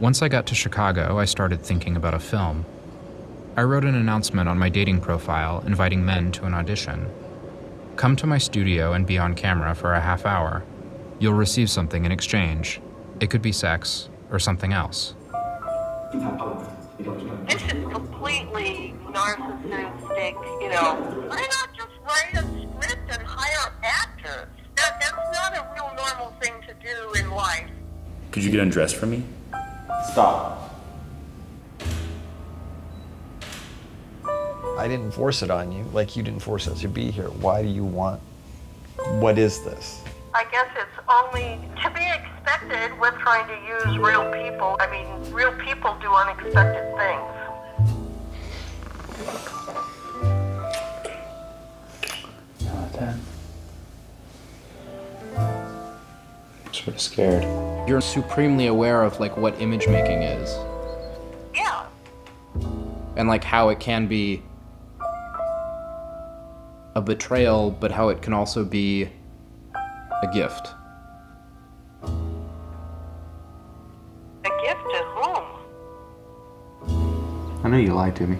Once I got to Chicago, I started thinking about a film. I wrote an announcement on my dating profile inviting men to an audition. Come to my studio and be on camera for a half hour. You'll receive something in exchange. It could be sex or something else. This is completely narcissistic, you know. Why not just write a script and hire actors? That, that's not a real normal thing to do in life. Could you get undressed for me? Stop. I didn't force it on you, like you didn't force us to be here. Why do you want? What is this? I guess it's only to be expected with trying to use real people. I mean, real people do unexpected things. I'm sort of scared. You're supremely aware of like what image making is. Yeah. And like how it can be a betrayal, but how it can also be a gift. A gift to whom? I know you lied to me.